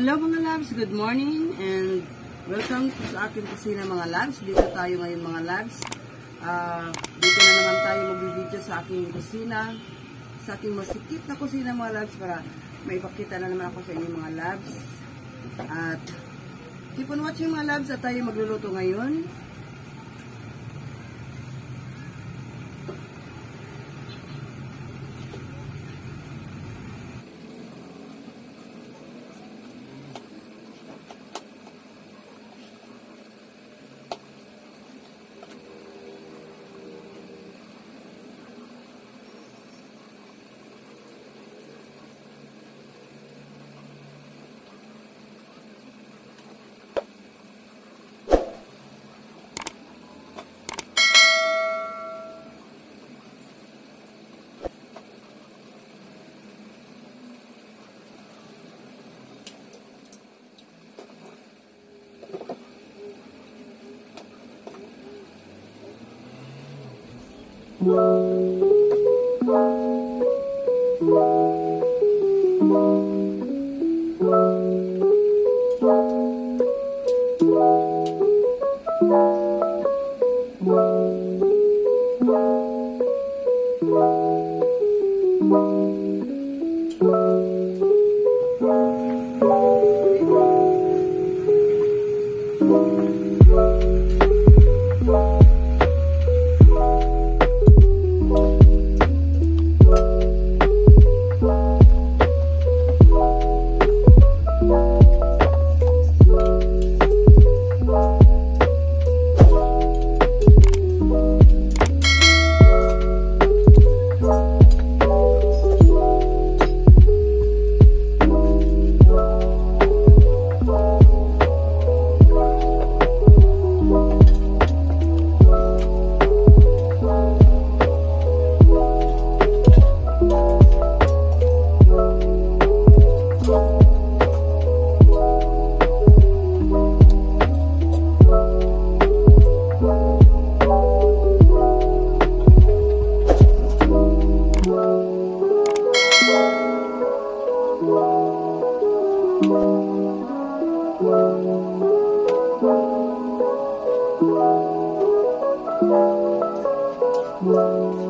Hello mga loves, good morning and welcome sa aking kusina mga loves. Dito tayo ngayon mga loves. Uh, dito na naman tayo magbibideo sa aking kusina, sa aking masikip na kusina mga loves para maipakita na naman ako sa inyo mga loves. At keep on watching mga loves at tayo magluluto ngayon. Música Música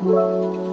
Thank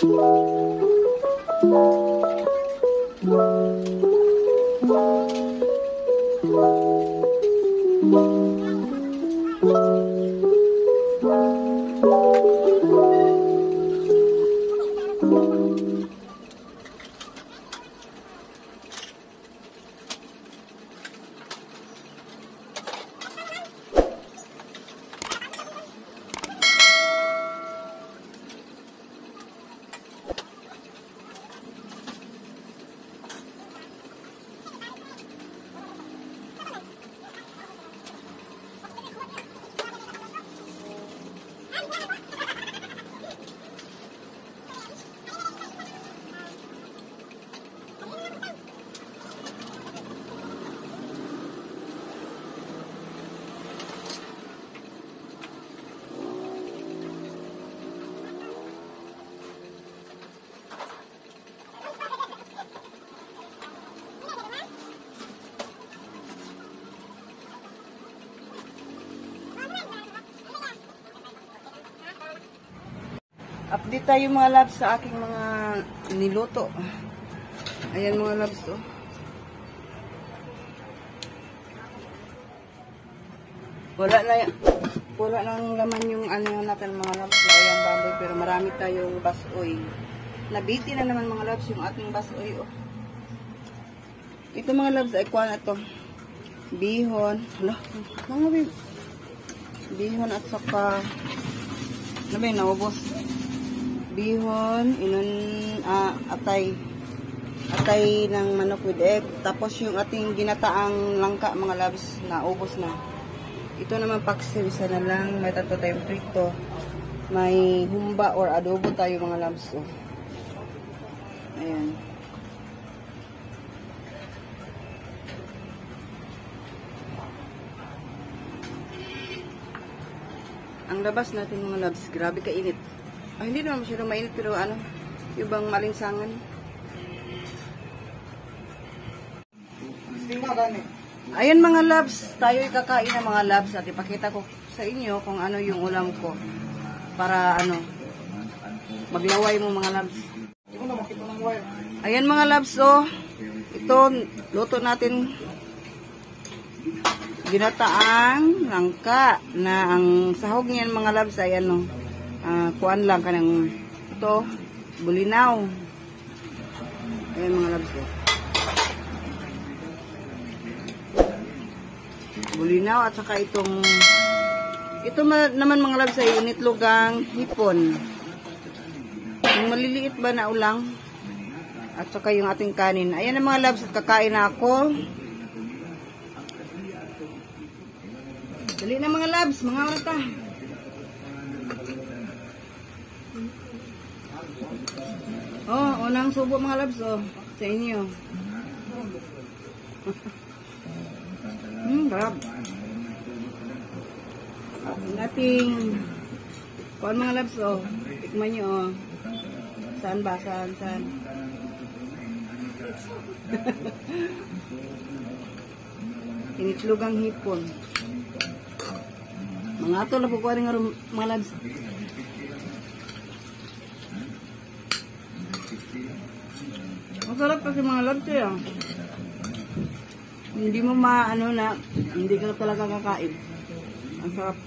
Thank you. Update tayo mga labs sa aking mga niluto. Ayan mga labs oh. Wala na wala nang laman yung ano natin mga labs ayan baboy pero marami tayong basoy. Nabiti na naman mga labs yung ating basoy oh. Ito mga labs ay kuha na to. Bihon. Hala, mga bihon. Bihon at saka ano ba yun, naubos? Bihon, inon ah, atay atay ng manok with egg. Tapos yung ating ginataang langka mga labs na ubos na. Ito naman paksiw, isa na lang. May tatlo tayong prito. May humba or adobo tayo mga labs. Oh. Ayan. Ang labas natin mga labs, grabe kainit. Ah, hindi naman masyadong mainit pero ano, yung bang malinsangan. Ayun mga labs, tayo kakain ng mga labs at ipakita ko sa inyo kung ano yung ulam ko. Para ano, maglaway mo mga labs. Ayan mga labs, oh. Ito, luto natin ginataang langka na ang sahog niyan mga labs ay ano, ah, kuan lang kanang ito, bulinaw. Ayan mga labs oh. Bulinaw at saka itong ito ma- naman mga labs ay initlogang hipon. Yung maliliit ba na ulang at saka yung ating kanin. Ayan ang mga labs at kakain na ako. Dali na mga labs, mga orta. Oh, unang subo mga labs, oh. Sa inyo. hmm, grab. Nating kuan mga labs, oh. Tikman nyo, oh. Saan ba? Saan? Saan? Tinitlugang hipon. Mga ato na po ko rin nga mga lads. Masarap kasi mga labs eh. ah. Hindi mo maano na, hindi ka talaga kakain. Ang sarap.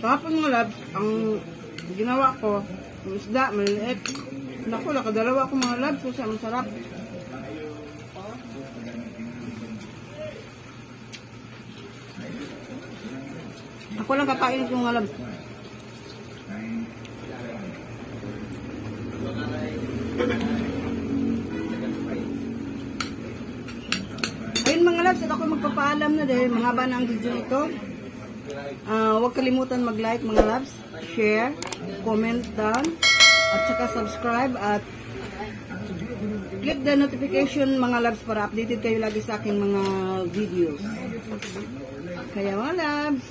Tapos mga labs, ang ginawa ko, yung isda, maliliit. Naku, nakadalawa ko mga labs kasi ang sarap. Ako lang kakain ko mga labs. Magpapaalam na dahil mahaba na ang video nito. Ah, huwag kalimutan mag-like mga labs, share, comment down, at saka subscribe at click the notification mga labs para updated kayo lagi sa aking mga videos. Kaya mga labs,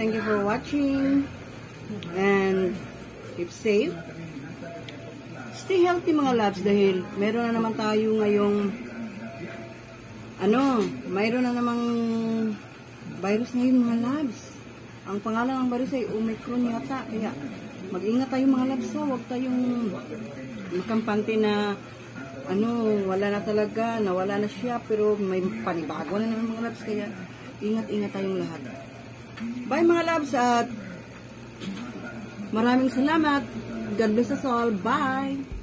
thank you for watching and keep safe. Stay healthy mga labs dahil meron na naman tayo ngayong ano, mayroon na namang virus ngayon mga labs. Ang pangalan ng virus ay Omicron yata. Kaya mag-ingat tayo mga labs. So, huwag tayong makampante na ano, wala na talaga, nawala na siya, pero may panibago na naman mga labs. Kaya ingat-ingat tayong lahat. Bye mga labs at maraming salamat. God bless us all. Bye!